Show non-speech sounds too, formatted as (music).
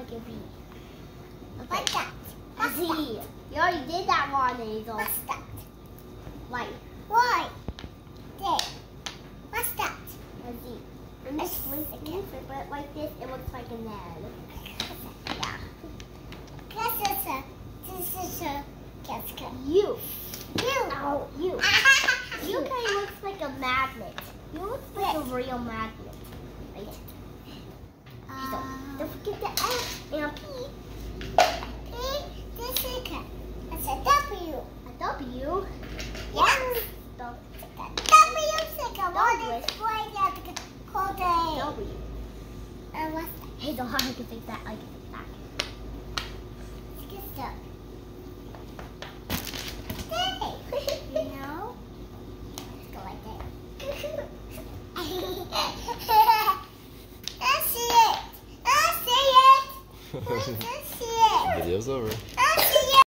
Like a V. What's that? Z. that? You already did that one, Hazel. What's that? Like Why? There. What's that? a Z. This when you flip it like this, it looks like an N. Yeah. This is a. This is a. You. You. Oh, you. (laughs) You kind of looks like a magnet. You look like a real magnet. Right? Hazel, don't forget the F and a P. P. This is a. It's a W. A W. Yes. The W is like a W. one. It's going out to hold a. W. And what's Hazel, how I can take that? I can take that. Good stuff. Hey, you know? Let's go like that. Let's it. Let's it. Let's it. Video's over.